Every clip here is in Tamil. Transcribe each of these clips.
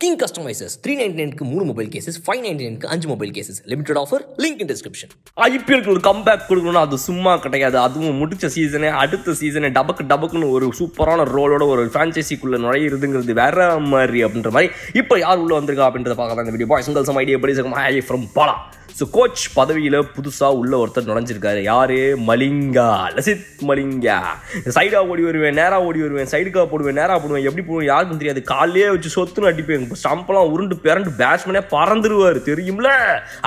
கிங் கஸ்டமைசர்ஸ் த்ரீ நைன்டி நைனுக்கு மூணு மொபைல் கேசஸ் ஃபைவ் நைன்டி நைனுக்கு அஞ்சு mobile cases limited offer link in description ஐபிஎல்க்கு ஒரு கம்பேக் கொடுக்கணும்னா அது சும்மா கிடையாது. அதுவும் முடிச்ச சீசனே அடுத்த சீசனே டபக்கு டபக்குன்னு ஒரு சூப்பரான ரோலோட ஒரு ஃப்ரான்ச்சைசிக்குள்ளே நுழையிறதுங்கிறது வேற மாதிரி அப்படின்ற மாதிரி இப்போ யார் உள்ள வந்திருக்கா அப்படின்றத பார்க்கலாம் இந்த வீடியோ பாய்ஸ் உங்கள் சம் ஐடியா எப்படி இருக்கும் I from Bala so coach பதவியில் புதுசாக உள்ள ஒருத்தர் நுழைஞ்சிருக்காரு. யாரு? மலிங்கா. லசித் மலிங்கா. சைடாக ஓடி வருவேன் நேராக ஓடி வருவேன் சைடுக்காக போடுவேன் நேராக போடுவேன் எப்படி போடுவேன் யாருக்கும் தெரியாது. காலையே வச்சு சொத்துன்னு அடிப்பேன். ஸ்டம்பெல்லாம் உருண்டு பிறண்டு பேட்ஸ்மேனே பறந்துருவார். தெரியும்ல?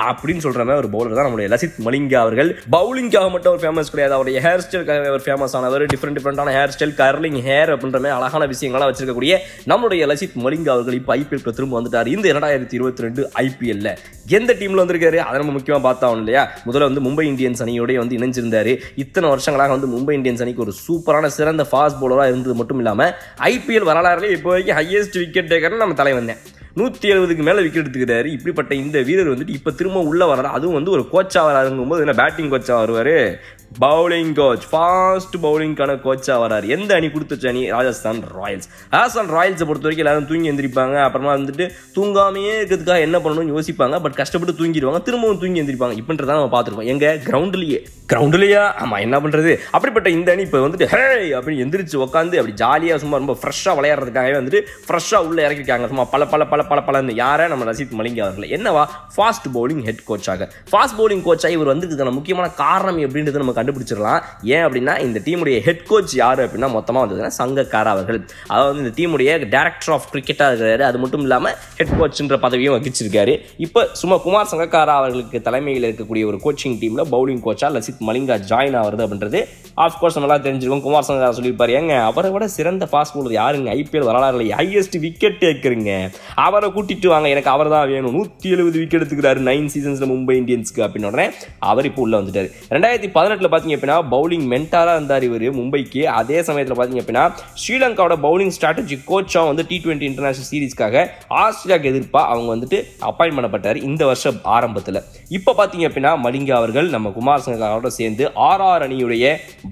அப்படின்னு சொல்கிற மாதிரி ஒரு பவுலர் தான் நம்மளுடைய லசித் மலிங்கா அவர்கள். பவுலிங்காக மட்டும் அவர் ஃபேமஸ் கிடையாது. அவருடைய ஹேர் ஸ்டைலுக்காக அவர் ஃபேமஸ் ஆனவர். டிஃப்ரெண்ட் டிஃப்ரெண்டான ஹேர் ஸ்டைல் கர்லிங் ஹேர் அப்படின்ற மாதிரி அழகான விஷயங்கள்லாம் வச்சிருக்கக்கூடிய நம்மளுடைய லசித் மலிங்கா அவர்கள் இப்போ ஐபிஎல் திரும்ப வந்துட்டார். இந்த இரண்டாயிரத்தி இருபத்தி ரெண்டு ஐபிஎல்ல எந்த டீம்ல வந்திருக்காரு? அதை நம்ம முக்கியமாக பார்த்தாகணும் இல்லையா? முதல்ல வந்து மும்பை இந்தியன்ஸ் அணியோடய வந்து இணைஞ்சிருந்தார். இத்தனை வருஷங்களாக வந்து மும்பை இந்தியன்ஸ் அணிக்கு ஒரு சூப்பரான சிறந்த ஃபாஸ்ட் பவுலராக இருந்தது மட்டும் இல்லாமல் ஐபிஎல் வரலாறுலேயே இப்போ வரைக்கும் ஹையஸ்ட் விக்கெட் டேக்கர்னு நம்ம தலை வந்தேன் நூற்றி எழுபதுக்கு மேலே விக்கெட் எடுத்துக்கிறாரு இப்படிப்பட்ட இந்த வீரர் வந்துட்டு இப்போ திரும்ப உள்ளே வர்றாரு. அதுவும் வந்து ஒரு கோச்சாக வராதுங்கும் போது என்ன பேட்டிங் கோச்சாக வருவார்? பவுலிங் கோச் ஃபாஸ்ட் பவுலிங்கான கோச்சாக வராரு. எந்த அணி கொடுத்துச்ச அணி? ராஜஸ்தான் ராயல்ஸ் ராஜஸ்தான் ராயல்ஸை பொறுத்த வரைக்கும் எல்லாரும் தூங்கி எந்திரிப்பாங்க. அப்புறமா வந்துட்டு தூங்காமையே இருக்கிறதுக்காக என்ன பண்ணணும்னு யோசிப்பாங்க. பட் கஷ்டப்பட்டு தூங்கிடுவாங்க. திரும்பவும் தூங்கி எந்திரிப்பாங்க. இப்படின்றத நம்ம பார்த்துருக்கோம். எங்க? கிரவுண்ட்லேயே கிரவுண்ட்லையா ஆமாம் என்ன பண்ணுறது அப்படிப்பட்ட இந்த அணி இப்போ வந்துட்டு ஹே அப்படின்னு எந்திரிச்சு உட்காந்து அப்படி ஜாலியாக சும்மா ரொம்ப ஃப்ரெஷ்ஷாக விளையாடுறதுக்காகவே வந்துட்டு ஃப்ரெஷ்ஷாக உள்ளே இறக்கிருக்காங்க. சும்மா பல பல பல பல பலன்னு யாரை? நம்ம ரசித் மலிங்க அவர்கள். என்னவா? ஃபாஸ்ட் பவுலிங் ஹெட் கோச்சாக ஃபாஸ்ட் பவுலிங் கோச்சாக இவர் வந்ததுக்கான முக்கியமான காரணம் எப்படின்றது நம்ம கண்டுபிடிச்சிடலாம். ஏன் அப்படின்னா இந்த டீமுடைய ஹெட் கோச் யார் அப்படின்னா மொத்தமாக வந்ததுன்னா சங்கக்கார அவர்கள். அதாவது இந்த டீமுடைய டேரக்டர் ஆஃப் கிரிக்கெட்டாக இருக்கிறாரு. அது மட்டும் இல்லாமல் ஹெட் கோச்ன்ற பதவியும் வகிச்சிருக்காரு. இப்போ சும்மா குமார் சங்கக்காரா அவர்களுக்கு தலைமையில் இருக்கக்கூடிய ஒரு கோச்சிங் டீமில் பவுலிங் கோச்சா லசித் மலிங்கா ஜாயின் ஆகிறது அப்படின்றது ஆஃப்கோர்ஸ் நல்லா தெரிஞ்சிருக்கும். குமார் சங்கக்காரா சொல்லியிருப்பார் ஏங்க அவரை விட சிறந்த ஃபாஸ்ட் பவுலர் யாருங்க? ஐபிஎல் வரலாறுல ஹையஸ்ட் விக்கெட் டேக்கருங்க அவரை கூட்டிட்டு வாங்க. எனக்கு அவர் தான் வேணும். நூற்றி எழுபது விக்கெட் எடுத்துக்கிறாரு நைன் சீசன்ஸில் மும்பை இந்தியன்ஸ்க்கு. அப்படின்னு உடனே அவர் இப்போ உள்ள வந்துட்டார். ரெண்டாயிரத்தி பதினெட்டில் பார்த்தீங்க அப்படின்னா பவுலிங் மென்டாராக இருந்தார் இவர் மும்பைக்கு. அதே சமயத்தில் பார்த்தீங்க அப்படின்னா ஸ்ரீலங்காவோட பவுலிங் ஸ்ட்ராட்டஜி கோச்சாக வந்து டி டுவெண்ட்டி இன்டர்நேஷனல் சீரீஸ்க்காக ஆஸ்திரேலியாவுக்கு எதிர்ப்பாக அவங்க வந்துட்டு அப்பாயின் பண்ணப்பட்டார் இந்த வருஷம் ஆரம்பத்தில். இப்போ பார்த்தீங்க அப்படின்னா மலிங்கா அவர்கள் நம்ம குமார் சங்கரோட சேர்ந்து ஆர்ஆர் அணியுடைய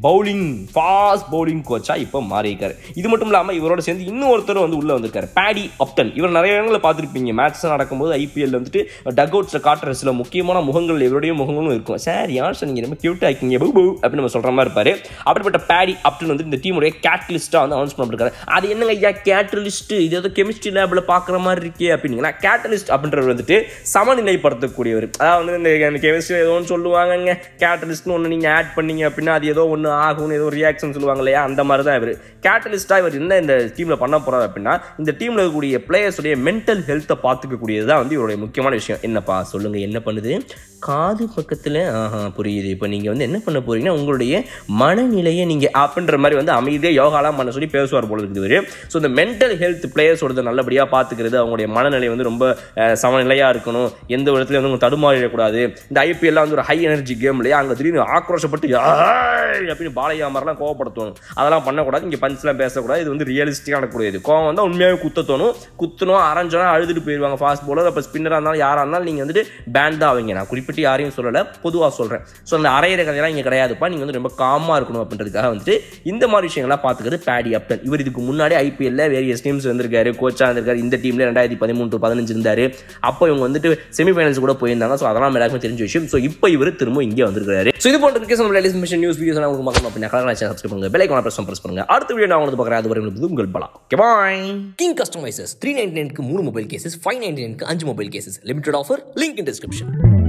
பவுலிங் ஃபாஸ்ட் பவுலிங் கோச்சாக இப்போ மாறியிருக்காரு. இது மட்டும் இல்லாமல் இவரோட சேர்ந்து இன்னொருத்தர் வந்து உள்ளே வந்திருக்காரு. பேடி அப்டன் இவர் நிறைய இடங்களில் பார்த்துருப்பீங்க. மேட்ச் நடக்கும்போது ஐபிஎல் வந்துட்டு டக் அவுட்ஸில் காட்டுற சில முக்கியமான முகங்கள் இவருடைய முகங்களும் இருக்கும். சார் யார் சார் நீங்கள் ரொம்ப க்யூட்டாக இருக்கீங்க. அப்படின்னு நம்ம சொல்கிற மாதிரி இருப்பார். அப்படிப்பட்ட பேடி அப்டன் வந்து இந்த டீமுடைய கேட்டலிஸ்ட்டாக வந்து அனௌன்ஸ் பண்ணிருக்காரு அது என்னங்க ஐயா கேட்டலிஸ்ட் இது ஏதோ கெமிஸ்ட்ரி லேபில் பார்க்குற மாதிரி இருக்கே அப்படிங்கன்னா கேட்டலிஸ்ட் அப்படின்றவர் வந்துட்டு சமநிலைப்படுத்தக்கூடியவர். அதாவது வந்து இந்த இந்த கெமிஸ்ட்ரி ஏதோ ஒன்று சொல்லுவாங்கங்க. கேட்டலிஸ்ட்னு ஒன்று நீங்கள் ஆட் பண்ணீங்க அப்படின்னா அது ஏதோ ஒன்று ஆகும்னு ஏதோ ரியாக்ஷன் சொல்லுவாங்க இல்லையா? அந்த மாதிரி தான் இவர். கேட்டலிஸ்ட்டாக இவர் என்ன இந்த டீமில் பண்ண போகிறார் அப்படின்னா இந்த டீமில் இருக்கக்கூடிய பிளேயர்ஸுடைய மென்டல் ஹெல்த்தை பார்த்துக்கக்கூடியது தான் வந்து இவருடைய முக்கியமான விஷயம். என்னப்பா சொல்லுங்கள் என்ன பண்ணுது? காது பக்கத்தில் ஆஹா புரியுது. இப்போ நீங்கள் வந்து என்ன பண்ண போறீங்கன்னா உங்களுடைய மனநிலையை நீங்கள் ஆப்புன்ற மாதிரி வந்து அமைதியாக யோகாலாம் பண்ண சொல்லி பேசுவார் போல இருக்குது இவர். ஸோ இந்த மென்டல் ஹெல்த் பிளேயர்ஸோட நல்லபடியாக பார்த்துக்கிறது அவங்களுடைய மனநிலை வந்து ரொம்ப சமநிலையாக இருக்கணும். எந்த இடத்துல வந்து அவங்க தடுமாறிடக்கூடாது. இந்த ஐபிஎல்லாம் வந்து ஒரு ஹை எனர்ஜி கேம் இல்லையா? அங்கே திடீர்னு ஆக்ரோஷப்பட்டு அப்படின்னு பாலையா மாதிரிலாம் கோவப்படுத்தணும். அதெல்லாம் பண்ணக்கூடாது. இங்கே பஞ்ச்லாம் பேசக்கூடாது. இது வந்து ரியலிஸ்டிக்காக நடக்கக்கூடியது கோவம் வந்தால் உண்மையாகவே குத்தத்தணும் குத்தணும் அரைஞ்சோன்னா அழுதுட்டு போயிடுவாங்க ஃபாஸ்ட் போலர் அப்போ ஸ்பின்னராக இருந்தாலும் யாராக இருந்தாலும் நீங்கள் வந்துட்டு பேண்ட் தான் அவங்க நான் குறிப்பிட்டு யாரையும் சொல்லலை பொதுவாக சொல்கிறேன் ஸோ அந்த அரையிற கதையெல்லாம் இங்கே கிடையாதுப்பா. நீங்கள் வந்து ரொம்ப காமாக இருக்கணும் அப்படின்றதுக்காக வந்துட்டு இந்த மாதிரி விஷயங்கள்லாம் பார்த்துக்கிறது பேடி அப்டன் இவர் இதுக்கு முன்னாடி ஐபிஎல்ல வேரியஸ் டீம்ஸ் வந்திருக்காரு கோச்சாக இருந்திருக்காரு இந்த டீமில் ரெண்டாயிரத்தி பதிமூணு டு பதினஞ்சு இருந்தார். அப்போ இவங்க வந்துட்டு செமிஃபைனல்ஸ் கூட போயிருந்தாங்க. ஸோ அதெல்லாம் எல்லாருக்குமே தெரிஞ்ச விஷயம். ஸோ இப்போ இவர் திரும்ப இங்கே வந்திருக்காரு ஸோ இது போன்ற கேஸ் நம்ம லேடிஸ் மிஷன் நியூஸ் வீடியோஸ் உங்களுக்கு பார்க்கணும் அப்படின்னா கலர் சப்ஸ்கிரைப் பண்ணுங்க. பெல் ஐக்கான பண்ணுங்க. அடுத்த வீடியோ நான் உங்களுக்கு பார்க்குறேன். அது வரை உங்களுக்கு உங்கள் பலம் okay bye king customises three ninety நைனுக்கு மூணு மொபைல் கேசஸ் ஃபைவ் நைன்டி நைனுக்கு அஞ்சு mobile cases limited offer link in description